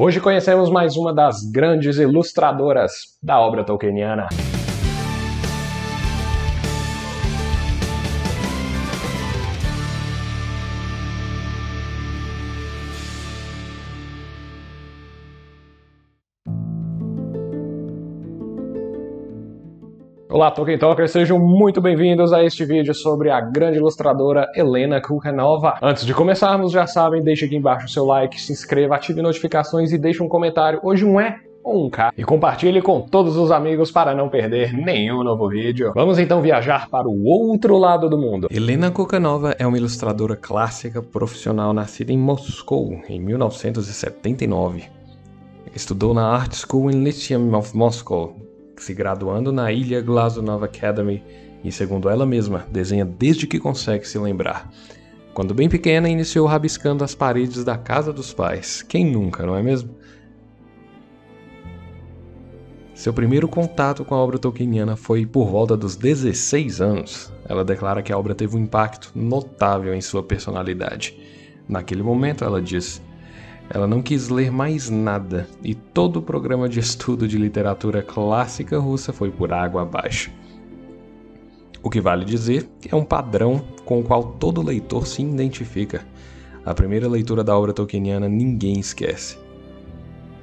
Hoje conhecemos mais uma das grandes ilustradoras da obra tolkieniana. Olá, Tolkien Talkers, sejam muito bem-vindos a este vídeo sobre a grande ilustradora Helena Kukhanova. Antes de começarmos, já sabem, deixe aqui embaixo o seu like, se inscreva, ative notificações e deixe um comentário. Hoje um é ou um K. E compartilhe com todos os amigos para não perder nenhum novo vídeo. Vamos então viajar para o outro lado do mundo. Helena Kukhanova é uma ilustradora clássica profissional nascida em Moscou em 1979. Estudou na Art School in Lyceum of Moscow, se graduando na Ilha Glazunov Academy e, segundo ela mesma, desenha desde que consegue se lembrar. Quando bem pequena, iniciou rabiscando as paredes da casa dos pais. Quem nunca, não é mesmo? Seu primeiro contato com a obra tolkieniana foi por volta dos 16 anos. Ela declara que a obra teve um impacto notável em sua personalidade. Naquele momento, ela diz: ela não quis ler mais nada e todo o programa de estudo de literatura clássica russa foi por água abaixo. O que vale dizer que é um padrão com o qual todo leitor se identifica. A primeira leitura da obra tolkieniana ninguém esquece.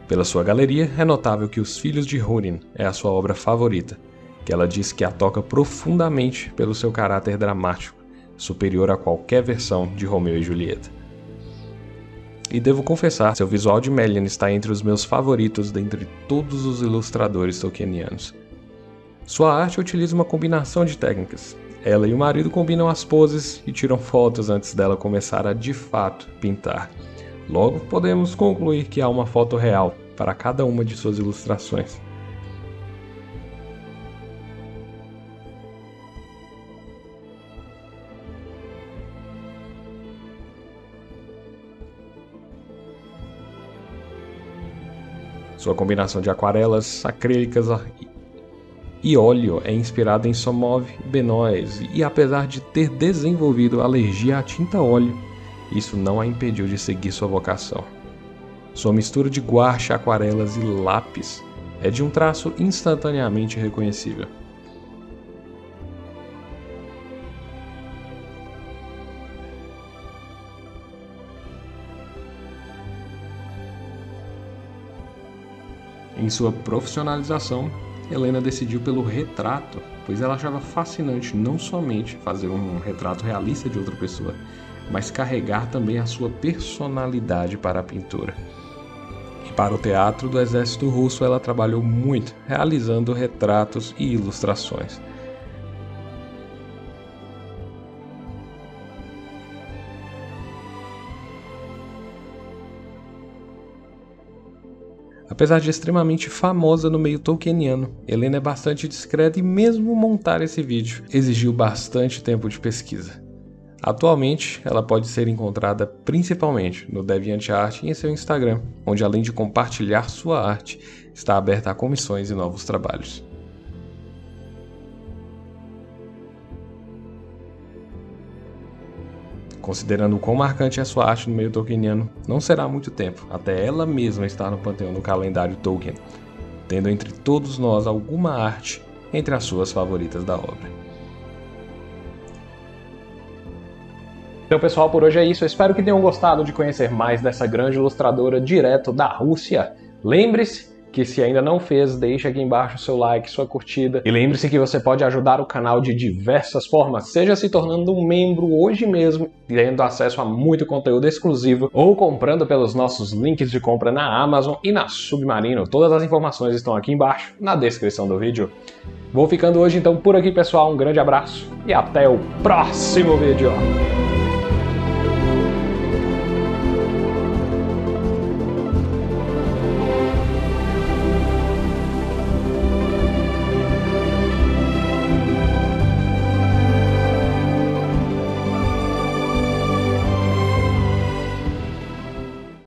Pela sua galeria, é notável que Os Filhos de Húrin é a sua obra favorita, que ela diz que a toca profundamente pelo seu caráter dramático, superior a qualquer versão de Romeu e Julieta. E devo confessar, seu visual de Melian está entre os meus favoritos dentre todos os ilustradores tolkienianos. Sua arte utiliza uma combinação de técnicas. Ela e o marido combinam as poses e tiram fotos antes dela começar a de fato pintar. Logo, podemos concluir que há uma foto real para cada uma de suas ilustrações. Sua combinação de aquarelas, acrílicas e óleo é inspirada em Somov Benois e apesar de ter desenvolvido alergia à tinta óleo, isso não a impediu de seguir sua vocação. Sua mistura de guache, aquarelas e lápis é de um traço instantaneamente reconhecível. Em sua profissionalização, Helena decidiu pelo retrato, pois ela achava fascinante não somente fazer um retrato realista de outra pessoa, mas carregar também a sua personalidade para a pintura. E para o teatro do exército russo, ela trabalhou muito, realizando retratos e ilustrações. Apesar de extremamente famosa no meio tolkieniano, Helena é bastante discreta e mesmo montar esse vídeo exigiu bastante tempo de pesquisa. Atualmente, ela pode ser encontrada principalmente no DeviantArt e em seu Instagram, onde além de compartilhar sua arte, está aberta a comissões e novos trabalhos. Considerando o quão marcante é sua arte no meio tolkieniano, não será muito tempo até ela mesma estar no panteão do calendário Tolkien, tendo entre todos nós alguma arte entre as suas favoritas da obra. Então, pessoal, por hoje é isso. Eu espero que tenham gostado de conhecer mais dessa grande ilustradora direto da Rússia. Lembre-se que se ainda não fez, deixe aqui embaixo seu like, sua curtida. E lembre-se que você pode ajudar o canal de diversas formas, seja se tornando um membro hoje mesmo, tendo acesso a muito conteúdo exclusivo, ou comprando pelos nossos links de compra na Amazon e na Submarino. Todas as informações estão aqui embaixo, na descrição do vídeo. Vou ficando hoje então por aqui, pessoal. Um grande abraço e até o próximo vídeo.